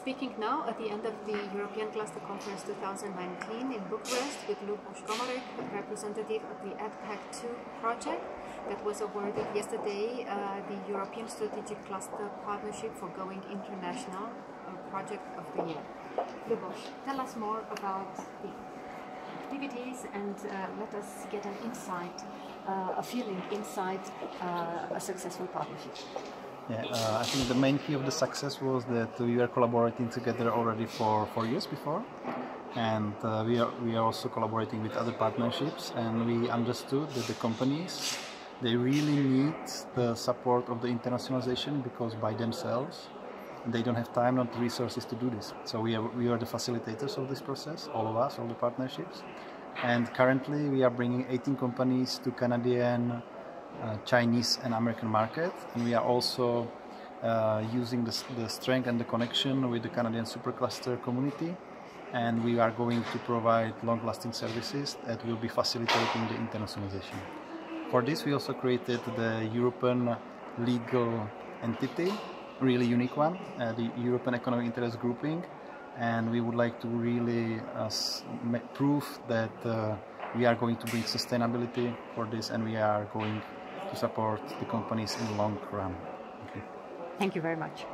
speaking now at the end of the European Cluster Conference 2019 in Bucharest with Luboš Komárek, representative of the Adpack 2 project that was awarded yesterday uh, the European Strategic Cluster Partnership for Going International uh, Project of the Year. Luboš, tell us more about the activities and uh, let us get an insight, uh, a feeling inside uh, a successful partnership. Yeah, uh, I think the main key of the success was that we were collaborating together already for four years before, and uh, we are we are also collaborating with other partnerships, and we understood that the companies they really need the support of the internationalization because by themselves they don't have time, not resources to do this. So we are we are the facilitators of this process, all of us, all the partnerships, and currently we are bringing 18 companies to Canadian Chinese and American market, and we are also uh, using the, the, strength and the connection with the Canadian supercluster community, and we are going to provide long-lasting services that will be facilitating the internationalization. For this, we also created the European legal entity, really unique one, uh, the European Economic Interest Grouping, and we would like to really uh, prove that uh, we are going to bring sustainability for this and we are going to support the companies in the long run. Thank you very much.